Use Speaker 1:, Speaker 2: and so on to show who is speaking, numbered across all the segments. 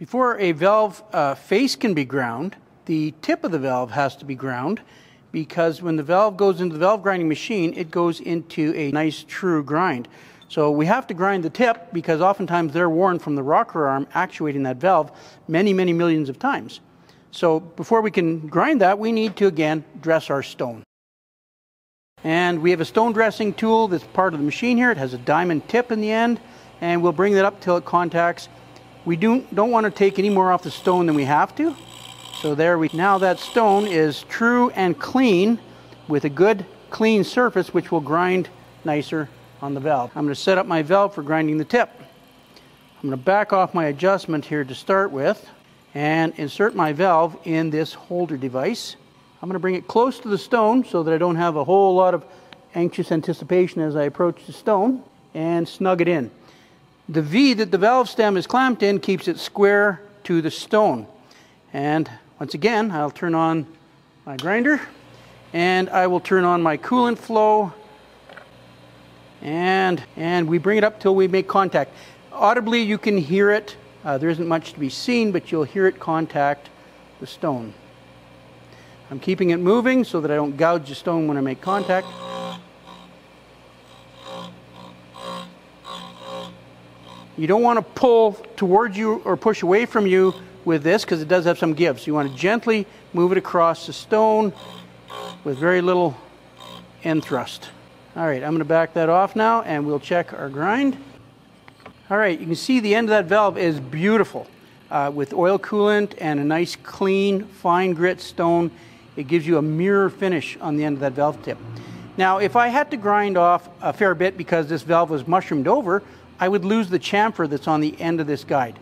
Speaker 1: Before a valve uh, face can be ground, the tip of the valve has to be ground because when the valve goes into the valve grinding machine, it goes into a nice true grind. So we have to grind the tip because oftentimes they're worn from the rocker arm actuating that valve many, many millions of times. So before we can grind that, we need to again dress our stone. And we have a stone dressing tool that's part of the machine here. It has a diamond tip in the end, and we'll bring that up till it contacts we do, don't want to take any more off the stone than we have to. So there we, now that stone is true and clean with a good clean surface which will grind nicer on the valve. I'm going to set up my valve for grinding the tip. I'm going to back off my adjustment here to start with and insert my valve in this holder device. I'm going to bring it close to the stone so that I don't have a whole lot of anxious anticipation as I approach the stone and snug it in. The V that the valve stem is clamped in keeps it square to the stone. And once again, I'll turn on my grinder and I will turn on my coolant flow and, and we bring it up till we make contact. Audibly, you can hear it. Uh, there isn't much to be seen, but you'll hear it contact the stone. I'm keeping it moving so that I don't gouge the stone when I make contact. You don't want to pull towards you or push away from you with this because it does have some give. So you want to gently move it across the stone with very little end thrust. All right, I'm going to back that off now and we'll check our grind. All right, you can see the end of that valve is beautiful. Uh, with oil coolant and a nice clean fine grit stone, it gives you a mirror finish on the end of that valve tip. Now, if I had to grind off a fair bit because this valve was mushroomed over, I would lose the chamfer that's on the end of this guide.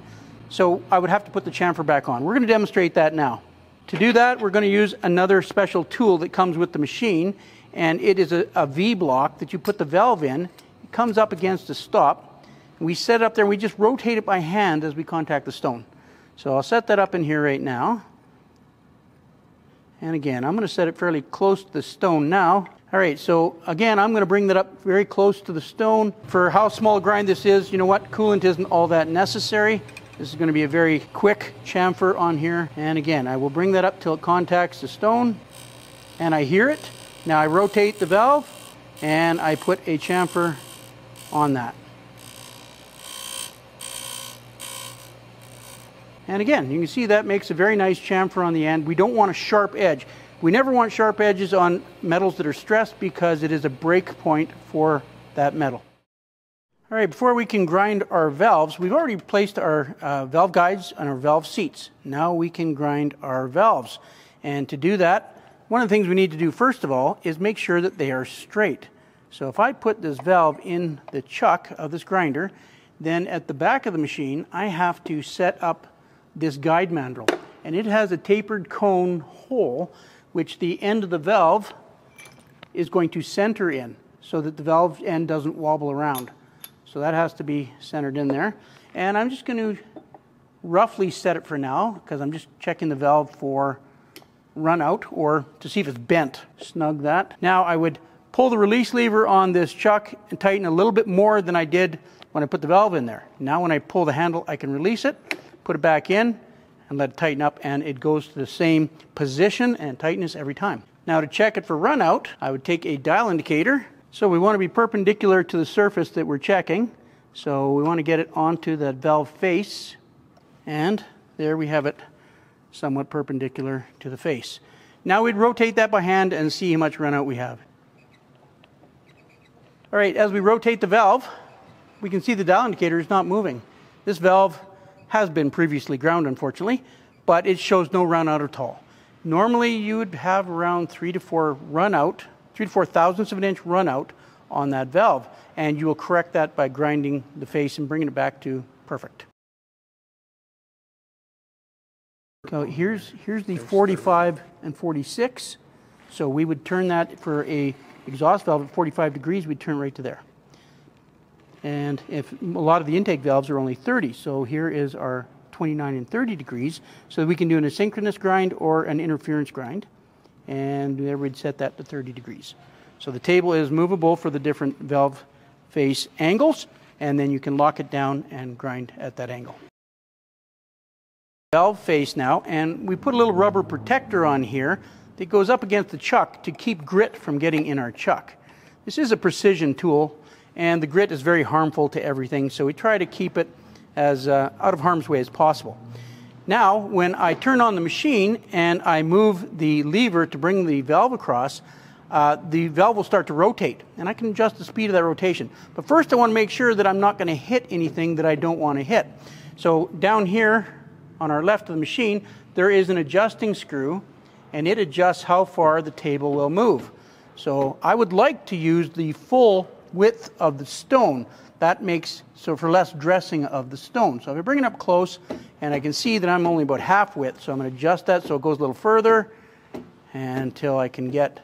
Speaker 1: So I would have to put the chamfer back on. We're going to demonstrate that now. To do that, we're going to use another special tool that comes with the machine, and it is a, a V block that you put the valve in. It comes up against a stop. We set it up there, and we just rotate it by hand as we contact the stone. So I'll set that up in here right now. And again, I'm going to set it fairly close to the stone now. All right, so again, I'm going to bring that up very close to the stone. For how small a grind this is, you know what? Coolant isn't all that necessary. This is going to be a very quick chamfer on here. And again, I will bring that up till it contacts the stone and I hear it. Now I rotate the valve and I put a chamfer on that. And again, you can see that makes a very nice chamfer on the end. We don't want a sharp edge. We never want sharp edges on metals that are stressed because it is a break point for that metal. All right, before we can grind our valves, we've already placed our uh, valve guides on our valve seats. Now we can grind our valves. And to do that, one of the things we need to do first of all is make sure that they are straight. So if I put this valve in the chuck of this grinder, then at the back of the machine, I have to set up this guide mandrel. And it has a tapered cone hole which the end of the valve is going to center in so that the valve end doesn't wobble around. So that has to be centered in there. And I'm just going to roughly set it for now because I'm just checking the valve for run out or to see if it's bent. Snug that. Now I would pull the release lever on this chuck and tighten a little bit more than I did when I put the valve in there. Now when I pull the handle, I can release it, put it back in, and let it tighten up and it goes to the same position and tightness every time. Now to check it for run out, I would take a dial indicator. So we want to be perpendicular to the surface that we're checking. So we want to get it onto that valve face and there we have it somewhat perpendicular to the face. Now we'd rotate that by hand and see how much run out we have. All right, as we rotate the valve, we can see the dial indicator is not moving. This valve has been previously ground, unfortunately, but it shows no run out at all. Normally, you would have around three to four run out, three to four thousandths of an inch run out on that valve, and you will correct that by grinding the face and bringing it back to perfect. So here's, here's the 45 and 46. So we would turn that for a exhaust valve at 45 degrees, we'd turn right to there. And if a lot of the intake valves are only 30, so here is our 29 and 30 degrees, so we can do an asynchronous grind or an interference grind. And there we'd set that to 30 degrees. So the table is movable for the different valve face angles, and then you can lock it down and grind at that angle. valve face now and we put a little rubber protector on here that goes up against the chuck to keep grit from getting in our chuck. This is a precision tool and the grit is very harmful to everything so we try to keep it as uh, out of harm's way as possible. Now when I turn on the machine and I move the lever to bring the valve across uh, the valve will start to rotate and I can adjust the speed of that rotation. But first I want to make sure that I'm not going to hit anything that I don't want to hit. So down here on our left of the machine, there is an adjusting screw and it adjusts how far the table will move. So I would like to use the full width of the stone. That makes, so for less dressing of the stone. So if I bring it up close and I can see that I'm only about half width, so I'm going to adjust that so it goes a little further until I can get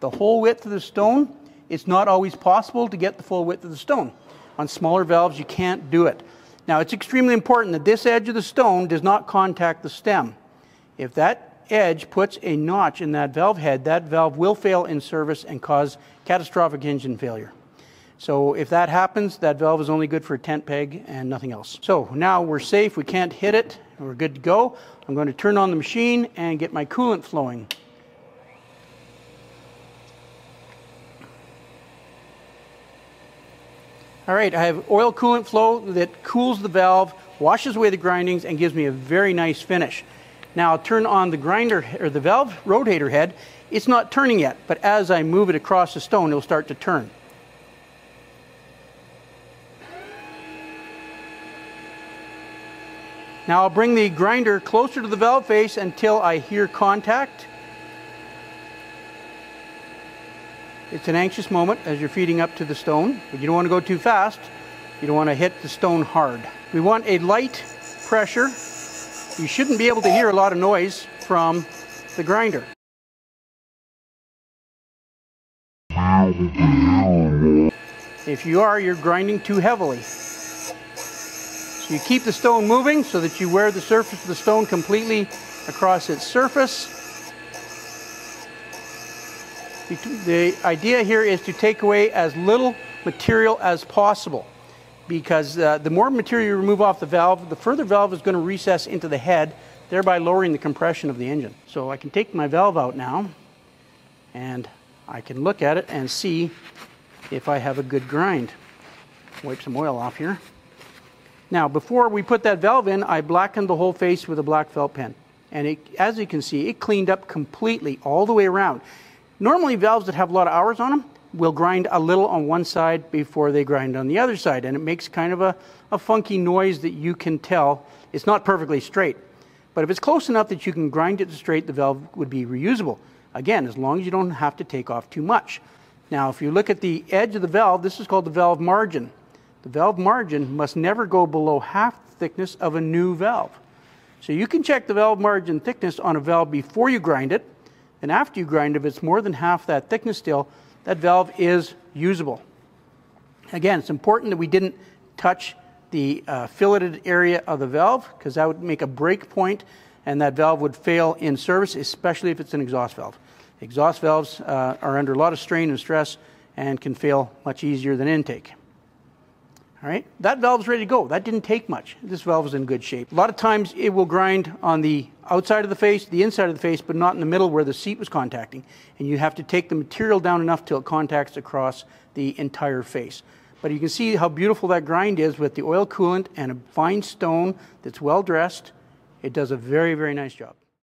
Speaker 1: the whole width of the stone. It's not always possible to get the full width of the stone. On smaller valves, you can't do it. Now, it's extremely important that this edge of the stone does not contact the stem. If that edge puts a notch in that valve head, that valve will fail in service and cause catastrophic engine failure. So if that happens, that valve is only good for a tent peg and nothing else. So now we're safe, we can't hit it, we're good to go. I'm going to turn on the machine and get my coolant flowing. All right, I have oil coolant flow that cools the valve, washes away the grindings, and gives me a very nice finish. Now I'll turn on the grinder or the valve rotator head. It's not turning yet, but as I move it across the stone, it'll start to turn. Now I'll bring the grinder closer to the valve face until I hear contact. It's an anxious moment as you're feeding up to the stone, but you don't want to go too fast. You don't want to hit the stone hard. We want a light pressure. You shouldn't be able to hear a lot of noise from the grinder. If you are, you're grinding too heavily. So you keep the stone moving so that you wear the surface of the stone completely across its surface. The idea here is to take away as little material as possible because uh, the more material you remove off the valve, the further valve is going to recess into the head, thereby lowering the compression of the engine. So I can take my valve out now and I can look at it and see if I have a good grind. Wipe some oil off here. Now, before we put that valve in, I blackened the whole face with a black felt pen. And it, as you can see, it cleaned up completely all the way around. Normally, valves that have a lot of hours on them will grind a little on one side before they grind on the other side, and it makes kind of a, a funky noise that you can tell. It's not perfectly straight, but if it's close enough that you can grind it straight, the valve would be reusable. Again, as long as you don't have to take off too much. Now, if you look at the edge of the valve, this is called the valve margin. The valve margin must never go below half the thickness of a new valve. So you can check the valve margin thickness on a valve before you grind it, and after you grind, it, if it's more than half that thickness still, that valve is usable. Again, it's important that we didn't touch the uh, filleted area of the valve because that would make a break point and that valve would fail in service, especially if it's an exhaust valve. Exhaust valves uh, are under a lot of strain and stress and can fail much easier than intake. All right, that valve's ready to go. That didn't take much. This valve is in good shape. A lot of times it will grind on the outside of the face, the inside of the face, but not in the middle where the seat was contacting. And you have to take the material down enough till it contacts across the entire face. But you can see how beautiful that grind is with the oil coolant and a fine stone that's well dressed. It does a very, very nice job.